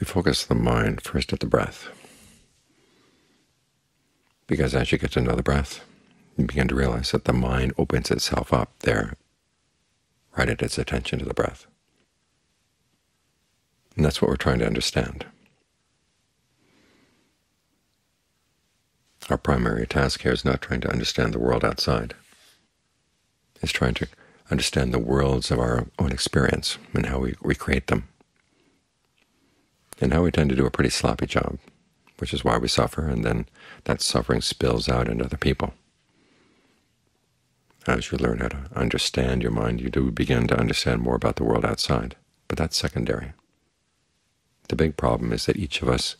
we focus the mind first at the breath, because as you get to know the breath, you begin to realize that the mind opens itself up there, right at its attention to the breath. And that's what we're trying to understand. Our primary task here is not trying to understand the world outside. It's trying to understand the worlds of our own experience and how we recreate them, and how we tend to do a pretty sloppy job, which is why we suffer, and then that suffering spills out into other people. As you learn how to understand your mind, you do begin to understand more about the world outside, but that's secondary. The big problem is that each of us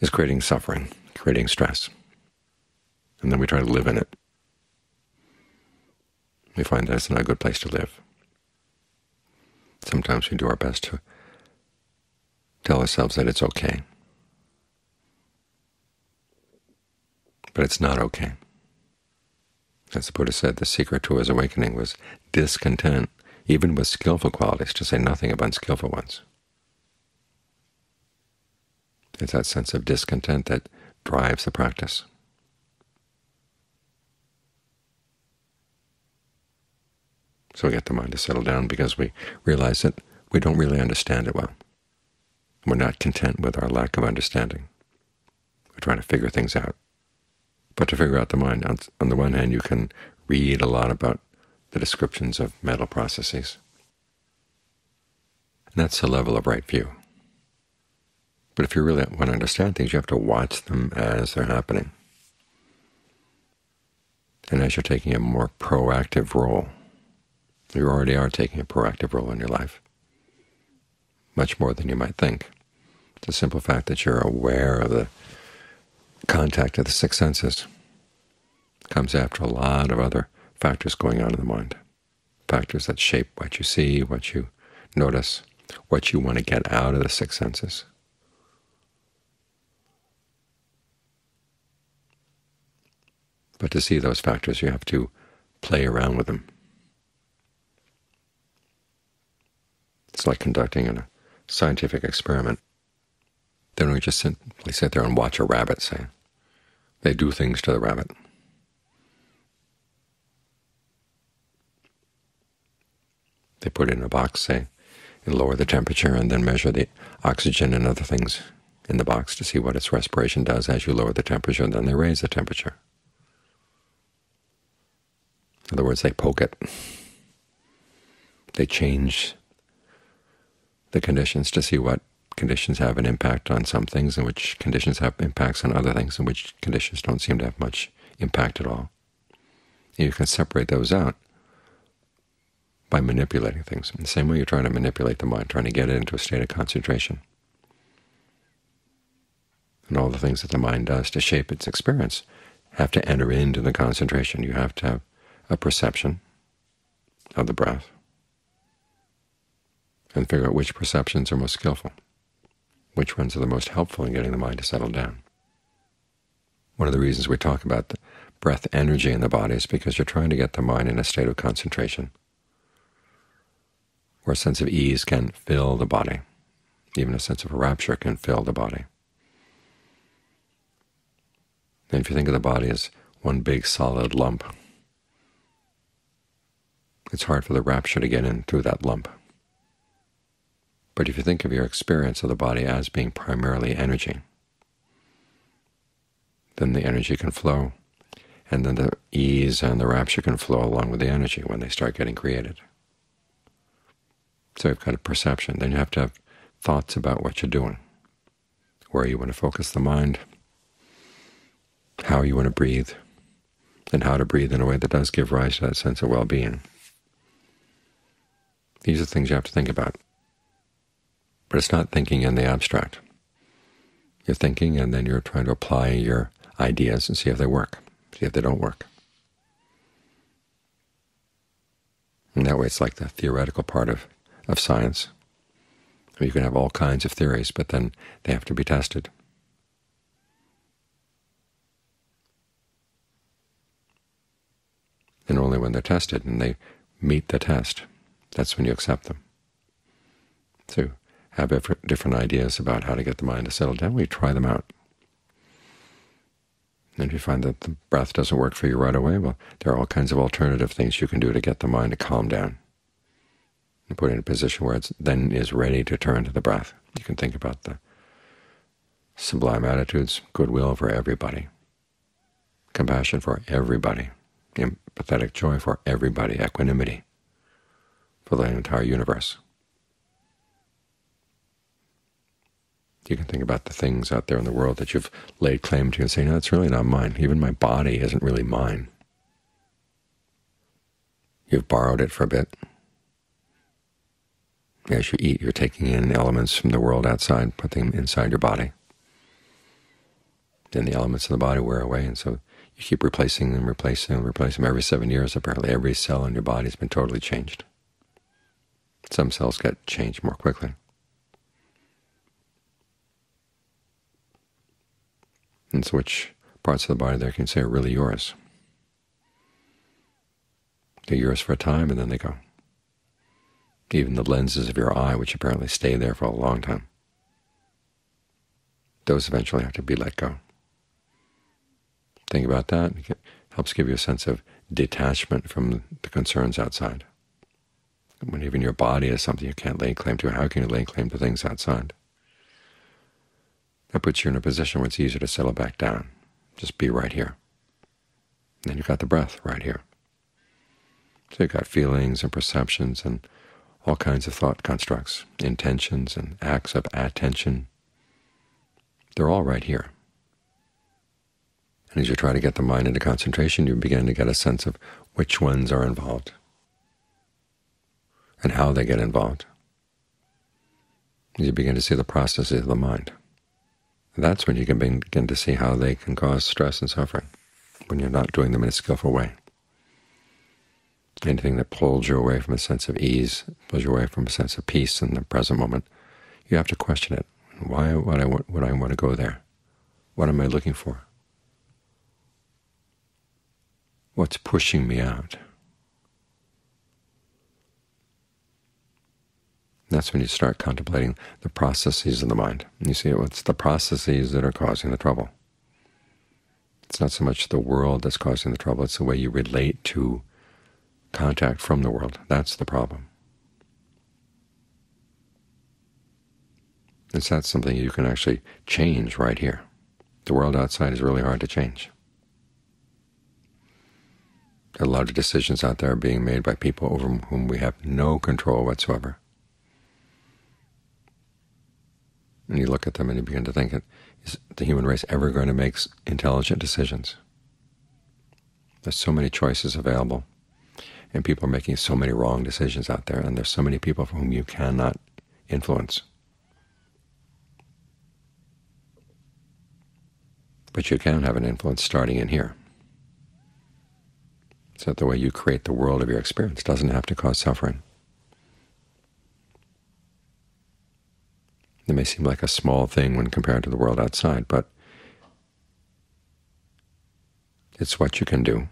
is creating suffering, creating stress, and then we try to live in it. We find that it's not a good place to live. Sometimes we do our best to tell ourselves that it's okay, but it's not okay. As the Buddha said, the secret to his awakening was discontent, even with skillful qualities, to say nothing of unskillful ones. It's that sense of discontent that drives the practice. So we get the mind to settle down because we realize that we don't really understand it well. We're not content with our lack of understanding. We're trying to figure things out. But to figure out the mind, on, the one hand, you can read a lot about the descriptions of mental processes. And that's the level of right view. But if you really want to understand things, you have to watch them as they're happening. And as you're taking a more proactive role, you already are taking a proactive role in your life, much more than you might think. The simple fact that you're aware of the contact of the six senses comes after a lot of other factors going on in the mind, factors that shape what you see, what you notice, what you want to get out of the six senses. But to see those factors, you have to play around with them. It's like conducting a scientific experiment. They don't just simply sit there and watch a rabbit, say. They do things to the rabbit. They put it in a box, say, and lower the temperature, and then measure the oxygen and other things in the box to see what its respiration does as you lower the temperature, and then they raise the temperature. In other words, they poke it. They change the conditions to see what conditions have an impact on some things and which conditions have impacts on other things and which conditions don't seem to have much impact at all. And you can separate those out by manipulating things. In the same way you're trying to manipulate the mind, trying to get it into a state of concentration. And all the things that the mind does to shape its experience have to enter into the concentration. You have to have a perception of the breath and figure out which perceptions are most skillful, which ones are the most helpful in getting the mind to settle down. One of the reasons we talk about the breath energy in the body is because you're trying to get the mind in a state of concentration, where a sense of ease can fill the body, even a sense of rapture can fill the body. And if you think of the body as one big solid lump, it's hard for the rapture to get in through that lump. But if you think of your experience of the body as being primarily energy, then the energy can flow, and then the ease and the rapture can flow along with the energy when they start getting created. So you've got a perception. Then you have to have thoughts about what you're doing, where you want to focus the mind, how you want to breathe, and how to breathe in a way that does give rise to that sense of well-being. These are things you have to think about. But it's not thinking in the abstract. You're thinking and then you're trying to apply your ideas and see if they work, see if they don't work. And that way it's like the theoretical part of, of science. You can have all kinds of theories, but then they have to be tested. And only when they're tested and they meet the test, that's when you accept them. So have different ideas about how to get the mind to settle down, we try them out. And if you find that the breath doesn't work for you right away, well, there are all kinds of alternative things you can do to get the mind to calm down and put it in a position where it then is ready to turn to the breath. You can think about the sublime attitudes, goodwill for everybody, compassion for everybody, empathetic joy for everybody, equanimity for the entire universe. You can think about the things out there in the world that you've laid claim to and say, no, it's really not mine. Even my body isn't really mine. You've borrowed it for a bit. As you eat, you're taking in elements from the world outside, putting them inside your body. Then the elements of the body wear away, and so you keep replacing them, replacing them, replacing them. Every seven years, apparently, every cell in your body has been totally changed. Some cells get changed more quickly. And so which parts of the body there can say are really yours. They're yours for a time, and then they go. Even the lenses of your eye, which apparently stay there for a long time, those eventually have to be let go. Think about that. It helps give you a sense of detachment from the concerns outside. When even your body is something you can't lay claim to, how can you lay claim to things outside? That puts you in a position where it's easier to settle back down. Just be right here. And then you've got the breath right here. So you've got feelings and perceptions and all kinds of thought constructs, intentions and acts of attention. They're all right here. And as you try to get the mind into concentration, you begin to get a sense of which ones are involved and how they get involved. You begin to see the processes of the mind. That's when you can begin to see how they can cause stress and suffering, when you're not doing them in a skillful way. Anything that pulls you away from a sense of ease, pulls you away from a sense of peace in the present moment, you have to question it. Why would I, would I want to go there? What am I looking for? What's pushing me out? That's when you start contemplating the processes of the mind. You see it's the processes that are causing the trouble. It's not so much the world that's causing the trouble, it's the way you relate to contact from the world. That's the problem. And that's something you can actually change right here. The world outside is really hard to change. A lot of decisions out there are being made by people over whom we have no control whatsoever. And you look at them and you begin to think, is the human race ever going to make intelligent decisions? There's so many choices available, and people are making so many wrong decisions out there, and there's so many people whom you cannot influence. But you can have an influence starting in here. So that the way you create the world of your experience doesn't have to cause suffering. It may seem like a small thing when compared to the world outside, but it's what you can do.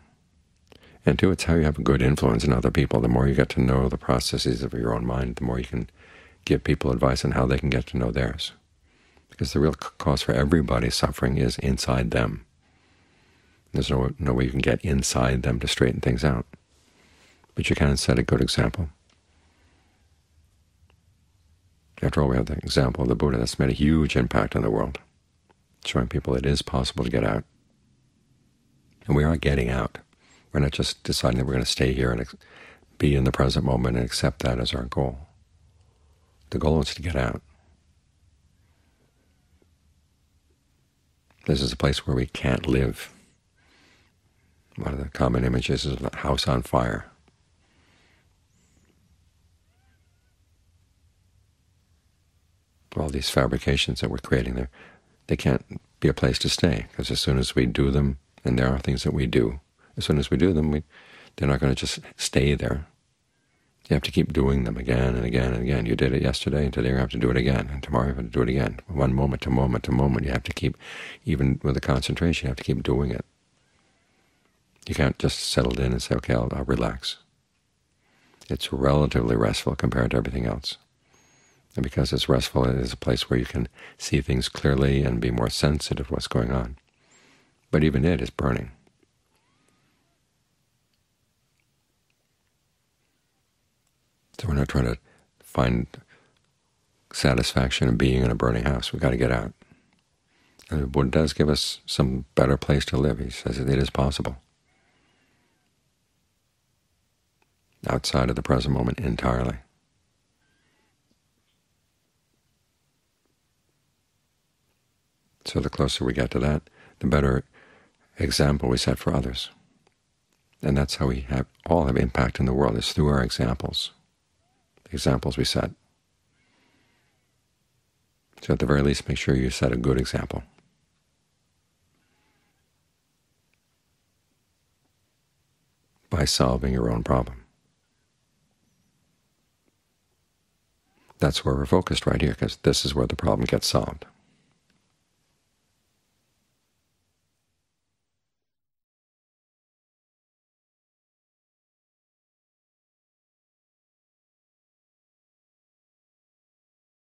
And two, it's how you have a good influence in other people. The more you get to know the processes of your own mind, the more you can give people advice on how they can get to know theirs. Because the real cause for everybody's suffering is inside them. There's no, no way you can get inside them to straighten things out. But you can set a good example. After all, we have the example of the Buddha that's made a huge impact on the world, showing people it is possible to get out. And we are getting out. We're not just deciding that we're going to stay here and be in the present moment and accept that as our goal. The goal is to get out. This is a place where we can't live. One of the common images is a house on fire. All these fabrications that we're creating there, they can't be a place to stay, because as soon as we do them, and there are things that we do, as soon as we do them, we, they're not going to just stay there. You have to keep doing them again and again and again. You did it yesterday, and today you have to do it again, and tomorrow you have to do it again. One moment to moment to moment, you have to keep, even with the concentration, you have to keep doing it. You can't just settle in and say, okay, I'll, I'll relax. It's relatively restful compared to everything else. And because it's restful, it is a place where you can see things clearly and be more sensitive to what's going on. But even it is burning. So we're not trying to find satisfaction in being in a burning house. We've got to get out. And the Buddha does give us some better place to live. He says it is possible. Outside of the present moment entirely. So the closer we get to that, the better example we set for others. And that's how we have all have impact in the world, is through our examples, the examples we set. So at the very least, make sure you set a good example. by solving your own problem. That's where we're focused right here, because this is where the problem gets solved.